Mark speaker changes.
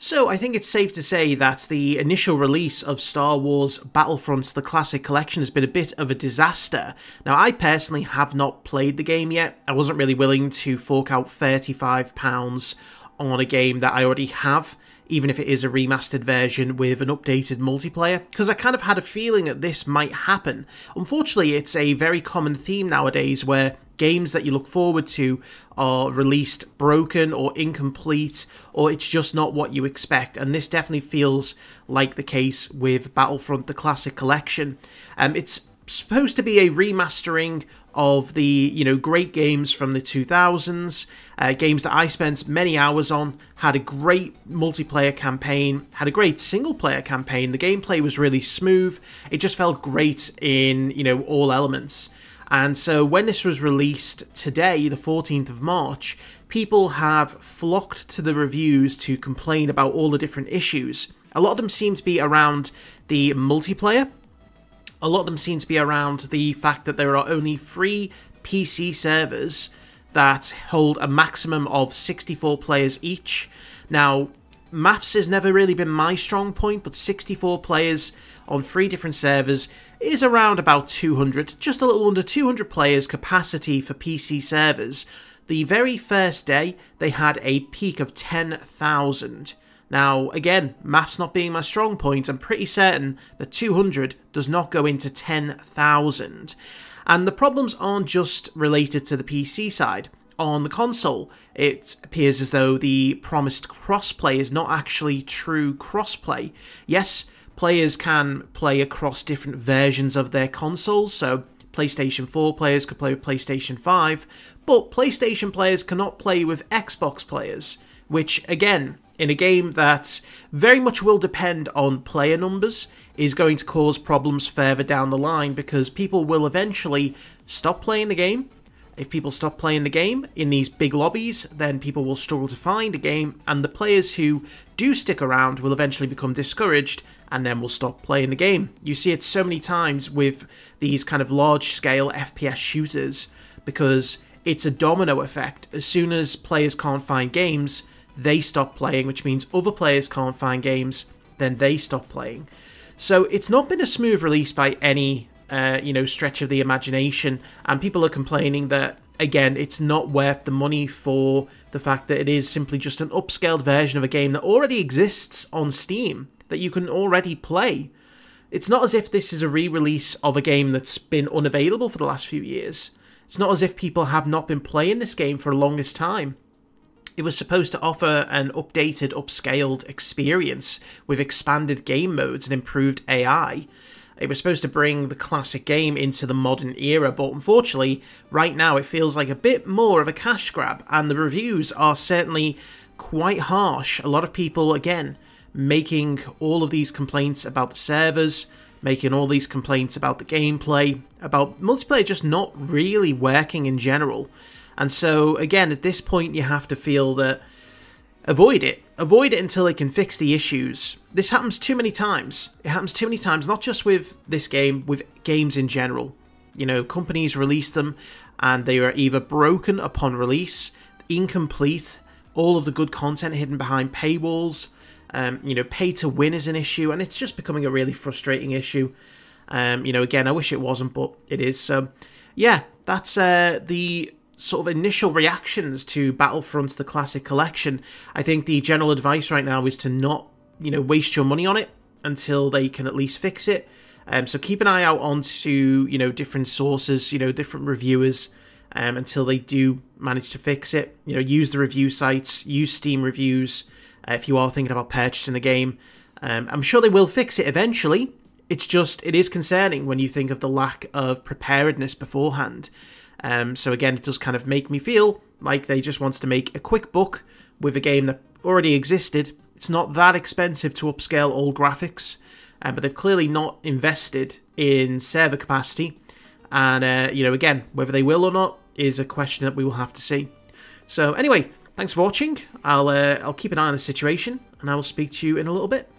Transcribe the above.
Speaker 1: So I think it's safe to say that the initial release of Star Wars Battlefronts The Classic Collection has been a bit of a disaster. Now I personally have not played the game yet. I wasn't really willing to fork out £35 on a game that I already have even if it is a remastered version with an updated multiplayer, because I kind of had a feeling that this might happen. Unfortunately, it's a very common theme nowadays where games that you look forward to are released broken or incomplete, or it's just not what you expect. And this definitely feels like the case with Battlefront the Classic Collection. Um, it's supposed to be a remastering of the you know great games from the 2000s uh, games that i spent many hours on had a great multiplayer campaign had a great single player campaign the gameplay was really smooth it just felt great in you know all elements and so when this was released today the 14th of march people have flocked to the reviews to complain about all the different issues a lot of them seem to be around the multiplayer a lot of them seem to be around the fact that there are only three PC servers that hold a maximum of 64 players each. Now, maths has never really been my strong point, but 64 players on three different servers is around about 200, just a little under 200 players capacity for PC servers. The very first day, they had a peak of 10,000. Now, again, maths not being my strong point, I'm pretty certain that 200 does not go into 10,000. And the problems aren't just related to the PC side. On the console, it appears as though the promised crossplay is not actually true crossplay. Yes, players can play across different versions of their consoles, so PlayStation 4 players could play with PlayStation 5, but PlayStation players cannot play with Xbox players, which, again, in a game that very much will depend on player numbers is going to cause problems further down the line because people will eventually stop playing the game. If people stop playing the game in these big lobbies, then people will struggle to find a game, and the players who do stick around will eventually become discouraged and then will stop playing the game. You see it so many times with these kind of large scale FPS shooters because it's a domino effect. As soon as players can't find games, they stop playing, which means other players can't find games, then they stop playing. So it's not been a smooth release by any uh, you know stretch of the imagination, and people are complaining that again it's not worth the money for the fact that it is simply just an upscaled version of a game that already exists on Steam that you can already play. It's not as if this is a re-release of a game that's been unavailable for the last few years. It's not as if people have not been playing this game for the longest time. It was supposed to offer an updated, upscaled experience with expanded game modes and improved AI. It was supposed to bring the classic game into the modern era, but unfortunately, right now it feels like a bit more of a cash grab, and the reviews are certainly quite harsh. A lot of people, again, making all of these complaints about the servers, making all these complaints about the gameplay, about multiplayer just not really working in general. And so, again, at this point, you have to feel that avoid it. Avoid it until they can fix the issues. This happens too many times. It happens too many times, not just with this game, with games in general. You know, companies release them and they are either broken upon release, incomplete, all of the good content hidden behind paywalls. Um, you know, pay to win is an issue, and it's just becoming a really frustrating issue. Um, you know, again, I wish it wasn't, but it is. So, yeah, that's uh, the sort of initial reactions to Battlefronts the Classic Collection, I think the general advice right now is to not, you know, waste your money on it until they can at least fix it. Um, so keep an eye out onto, you know, different sources, you know, different reviewers um, until they do manage to fix it. You know, use the review sites, use Steam reviews uh, if you are thinking about purchasing the game. Um, I'm sure they will fix it eventually. It's just, it is concerning when you think of the lack of preparedness beforehand. Um, so again, it does kind of make me feel like they just wants to make a quick buck with a game that already existed. It's not that expensive to upscale all graphics, uh, but they've clearly not invested in server capacity. And uh, you know, again, whether they will or not is a question that we will have to see. So anyway, thanks for watching. I'll uh, I'll keep an eye on the situation, and I will speak to you in a little bit.